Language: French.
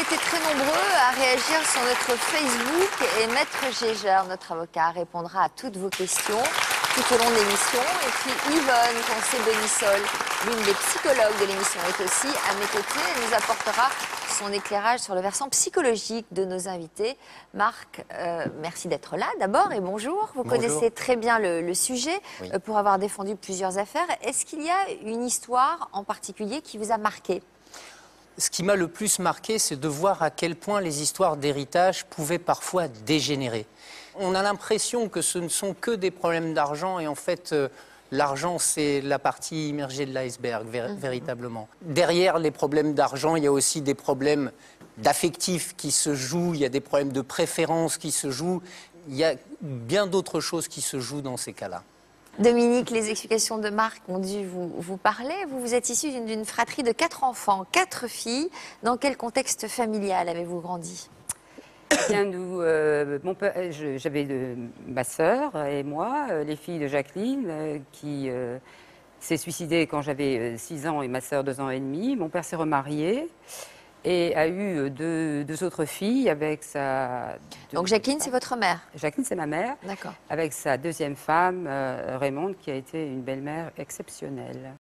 avez été très nombreux à réagir sur notre Facebook et Maître Gégère, notre avocat, répondra à toutes vos questions tout au long de l'émission. Et puis Yvonne Concé-Benissol, l'une des psychologues de l'émission, est aussi à mes côtés. Elle nous apportera son éclairage sur le versant psychologique de nos invités. Marc, euh, merci d'être là d'abord et bonjour. Vous Bonjour. connaissez très bien le, le sujet Oui. euh, pour avoir défendu plusieurs affaires. Est-ce qu'il y a une histoire en particulier qui vous a marqué? Ce qui m'a le plus marqué, c'est de voir à quel point les histoires d'héritage pouvaient parfois dégénérer. On a l'impression que ce ne sont que des problèmes d'argent et en fait, euh, l'argent, c'est la partie immergée de l'iceberg, vé- véritablement. Derrière les problèmes d'argent, il y a aussi des problèmes d'affectifs qui se jouent, il y a des problèmes de préférence qui se jouent, il y a bien d'autres choses qui se jouent dans ces cas-là. Dominique, les explications de Marc ont dû vous, vous parler. Vous, vous êtes issu d'une- fratrie de quatre enfants, quatre filles. Dans quel contexte familial avez-vous grandi? Nous, euh, euh, j'avais de- ma sœur et moi, euh, les filles de Jacqueline, euh, qui euh, s'est suicidée quand j'avais 6 ans et ma sœur 2 ans et demi. Mon père s'est remarié et a eu euh, deux, deux autres filles avec sa... Donc Jacqueline, c'est votre mère Jacqueline, c'est ma mère, D'accord. avec sa deuxième femme, euh, Raymonde, qui a été une belle-mère exceptionnelle.